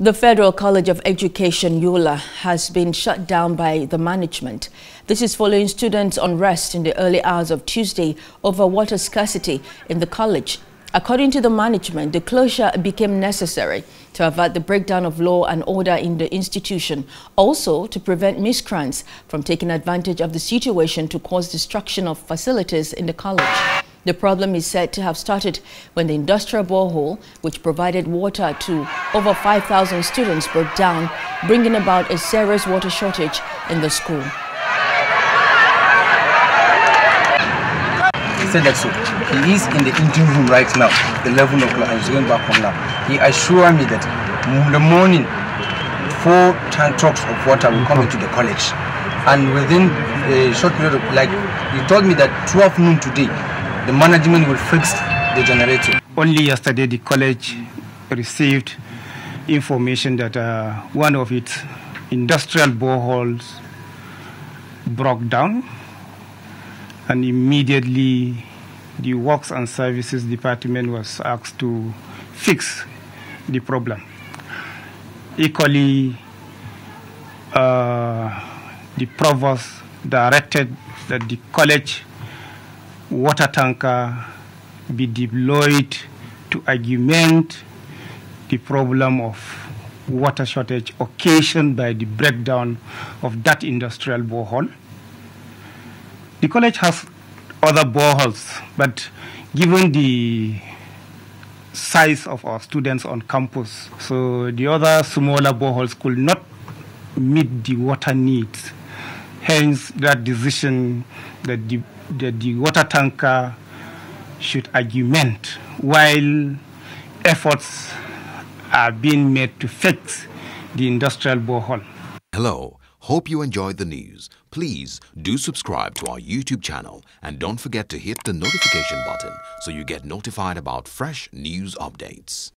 The Federal College of Education, Yola, has been shut down by the management. This is following students' unrest in the early hours of Tuesday over water scarcity in the college. According to the management, the closure became necessary to avert the breakdown of law and order in the institution, also to prevent miscreants from taking advantage of the situation to cause destruction of facilities in the college. The problem is said to have started when the industrial borehole, which provided water to over 5,000 students, broke down, bringing about a serious water shortage in the school. He said that so. He is in the engine room right now, the 11 o'clock, and he's going back home now. He assured me that in the morning, four tank trucks of water will come into the college. And within a short period of, like, he told me that 12 noon today, the management will fix the generator. Only yesterday the college received information that uh, one of its industrial boreholes broke down and immediately the works and services department was asked to fix the problem. Equally, uh, the provost directed that the college water tanker be deployed to augment the problem of water shortage occasioned by the breakdown of that industrial borehole. The college has other boreholes, but given the size of our students on campus, so the other smaller boreholes could not meet the water needs. Hence, that decision that the that the water tanker should augment while efforts are being made to fix the industrial borehole. Hello, hope you enjoyed the news. Please do subscribe to our YouTube channel and don't forget to hit the notification button so you get notified about fresh news updates.